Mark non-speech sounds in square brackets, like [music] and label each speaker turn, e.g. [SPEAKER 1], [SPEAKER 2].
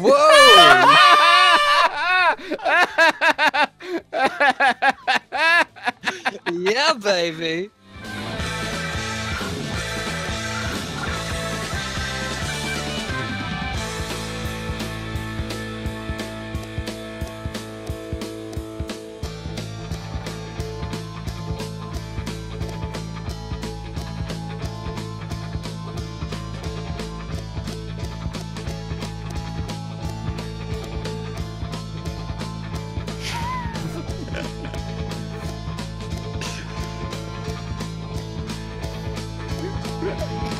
[SPEAKER 1] Whoa! [laughs] yeah, baby. Yeah.